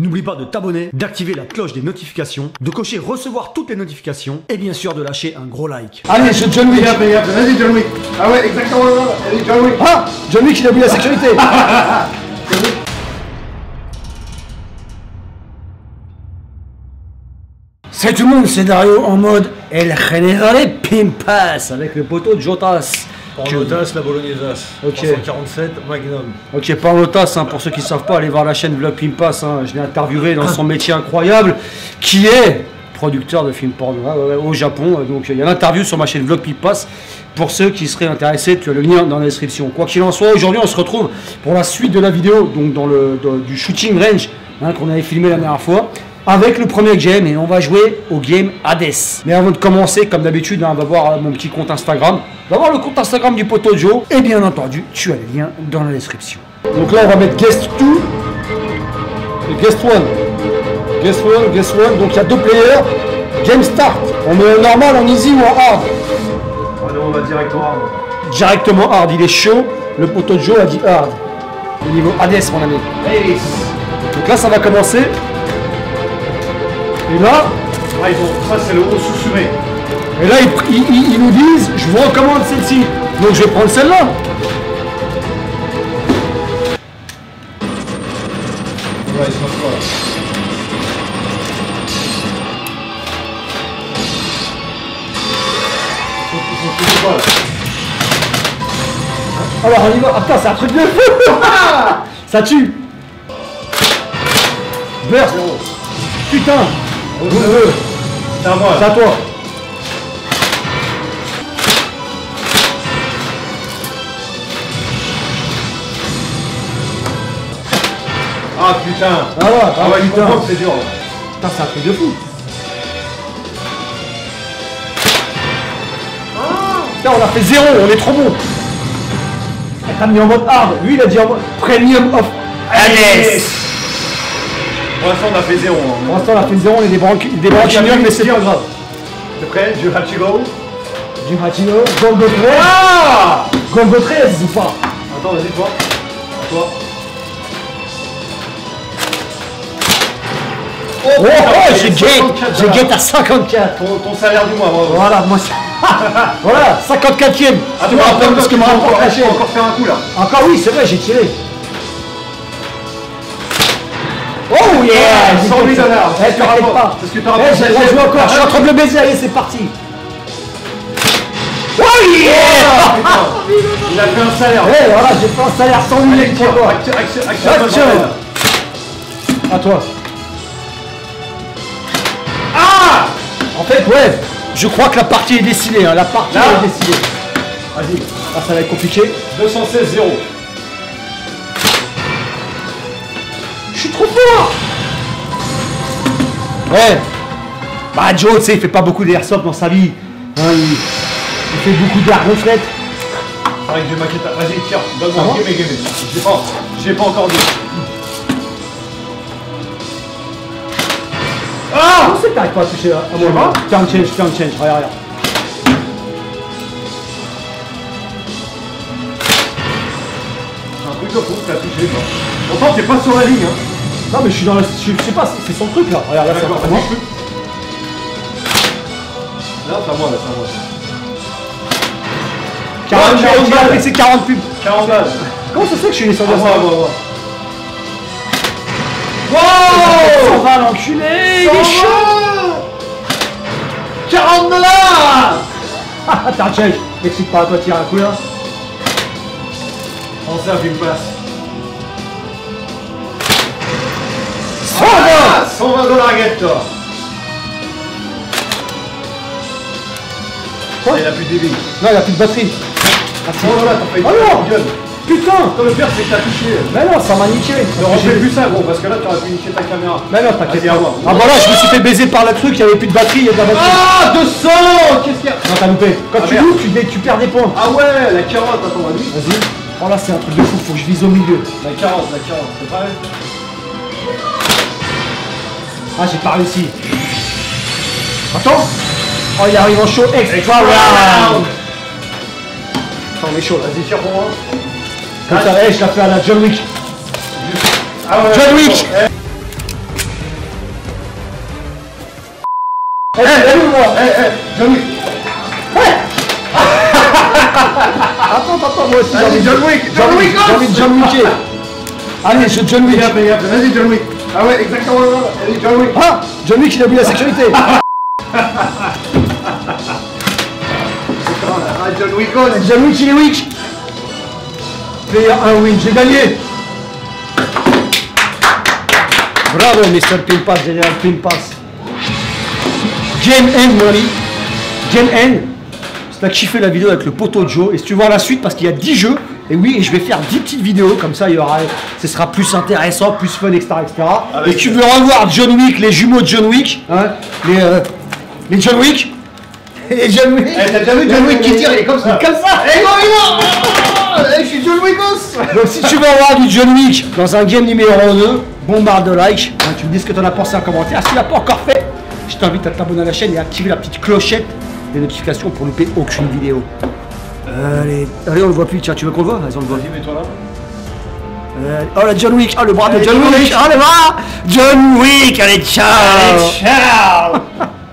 N'oublie pas de t'abonner, d'activer la cloche des notifications, de cocher recevoir toutes les notifications et bien sûr de lâcher un gros like. Allez, c'est John Wick. Vas-y, John Wick. Ah ouais, exactement. Allez, John Wick. Ah John Wick, il a mis la sécurité. C'est tout le monde, c'est Dario en mode El Generale Pimpas avec le poteau de Jotas. Parlotas, la bolognesas. Ok. 347, Magnum. Ok, Parlotas, hein, pour ceux qui ne savent pas, allez voir la chaîne Vlog Pimpas. Hein, je l'ai interviewé dans son métier incroyable, qui est producteur de films porno hein, ouais, ouais, au Japon. Donc il y a l'interview sur ma chaîne Vlog Pimpas. Pour ceux qui seraient intéressés, tu as le lien dans la description. Quoi qu'il en soit, aujourd'hui on se retrouve pour la suite de la vidéo, donc dans le dans- du shooting range hein, qu'on avait filmé la dernière fois. Avec le premier game et on va jouer au game Hades. Mais avant de commencer, comme d'habitude, hein, on va voir euh, mon petit compte Instagram. On va voir le compte Instagram du poteau Joe. Et bien entendu, tu as les liens dans la description. Donc là, on va mettre guest 2 et guest 1. Guest 1, guest 1. Donc il y a deux players. Game start. On met en normal, en easy ou en hard? Non, on va directement. Directement hard. Il est chaud. Le poteau Joe a dit hard. Au niveau Hades, mon ami. Donc là, ça va commencer. Et là, Ah, ils ont... Ça, c'est le haut sous-sumé. Et là, ils, ils- ils- ils nous disent, je vous recommande celle-ci. Donc je vais prendre celle-là. Ouais, ils sont sont, sont. Alors on y va. Ah putain, c'est un truc de fou. Ça tue. Burst. Putain. C'est à moi C'est à toi. Ah putain. Ah ouais, ah, Ah ouais, putain. comprends que c'est dur là. Putain, c'est un truc de fou. Putain, on a fait zéro, on est trop bon. Elle t'a mis en mode hard. Lui, il a dit en mode premium of Hades. Pour l'instant, on a fait zéro. hein. Pour l'instant, on a fait zéro, on est des branqui- des branquignoles, mais c'est pas grave. T'es prêt Du Hachigo Du Hachino, Gongo 13. Ah Gongo 13 ou pas Attends, vas-y, toi. Toi. Oh, oh, putain, j'ai gate 54 J'ai gate à 54 Ton, ton salaire du mois, bravo. Voilà, moi c'est... voilà, 54ème Ah, Tu me rappelles attends, ce que m'a encore, encore faire un coup là. Encore oui, c'est vrai, j'ai tiré yeah Ah, j'ai 100 000 gagné. dollars. C'est ce que Eh, pas. j'ai jouer encore, je suis en train de le baiser, allez, c'est parti Oh yeah Ah. Il a fait un salaire. Eh, voilà, j'ai fait un salaire sans Allez, limite tiens, action, action. À toi Ah En fait, ouais, je crois que la partie est décidée, hein, la partie Là. est décidée. Vas-y, ah, ça va être compliqué. 216 Ouais Bah Joe, tu sais, il fait pas beaucoup d'airsoft dans sa vie. Hein, il, il fait beaucoup d'air gonflette. C'est vrai que j'ai maquette. Vas-y, tiens, donne-moi game, game. J'ai pas, j'ai pas encore dit. Ah Comment c'est que t'arrives pas à toucher à moi pas. Tiens, change, tiens, change, regarde, regarde. C'est un truc de fou, t'as touché. Pourtant, t'es pas sur la ligne, hein. Non mais je suis dans la... Je, je sais pas, c'est son truc là. Regarde, là, ça D'accord, va. vas-y. Là, c'est à moi, là, c'est à moi. 40 40 balles, balles. ses 40 pubs. 40 balles. Comment ça se fait que je suis les À moi, à moi, à moi. Oh va l'enculé Il est chaud 40 dollars Ah, Attends, change. M'excite pas, toi, tire un coup là. On sert une place. 120 dollars get toi Quoi Il a plus de débit. Non, il a plus de batterie. Ah. Oh voilà, t'as fait Oh non gueule. Putain Quand le pire, c'est que t'as touché. Mais non, ça m'a niqué Ne refais plus ça, gros, parce que là, t'aurais pu niquer ta caméra. Mais non, t'inquiète pas. moi. Ah bah là, je me suis fait baiser par le truc, il y avait plus de batterie, il y a de la batterie. Ah 200 Qu'est-ce qu'il y a? Non, t'as loupé. Quand Ah, tu loupes, tu perds des points. Ah ouais, la carotte, attends, vas-y. Vas-y. Oh là, c'est un truc de fou, faut que je vise au milieu. La carotte, la carotte, c'est pareil ah, j'ai pas réussi. Attends. Oh, il arrive en chaud. Extra, round. Attends, on est chaud là. Vas-y, tire pour moi. Comme ça, hey, je la fais à la John Wick. John Wick Eh, eh, John Wick Ouais Attends, attends, moi aussi j'ai envie John Wick John Wick John Wicker Allez, je John Wick Vas-y John Wick ah ouais, exactement. John Wick. Ah John Wick, il a vu la sexualité. Ah, John Wick, oh, John Wick, il est weak. Player 1 win, j'ai gagné. Bravo, Mr. Pimpas, Général Pimpas. Game end, mon ami. Game end. Si t'as kiffé la vidéo avec le poteau Joe, et si tu veux voir la suite, parce qu'il y a 10 jeux, et oui, et je vais faire 10 petites vidéos, comme ça, il y aura, ce sera plus intéressant, plus fun, etc. etc. et tu veux revoir John Wick, les jumeaux de John Wick, hein, les, euh, les John Wick, les John Wick? Eh, t'as déjà vu John Wick qui tire, il est comme ça. Comme ça Eh, non, est Eh, je suis John Wickos Donc si tu veux avoir du John Wick dans un game numéro 2, bombarde de likes, hein, tu me dis ce que tu en as pensé en commentaire. Si tu l'as pas encore fait, je t'invite à t'abonner à la chaîne et à activer la petite clochette des notifications pour louper aucune vidéo. Allez, allez, on le voit plus, tiens, tu veux qu'on le voit Vas-y, on le voit. mets-toi là. Euh, oh, la John Wick, oh, le bras de Allez, John Wick, oh, le bras John Wick, allez, ciao Ciao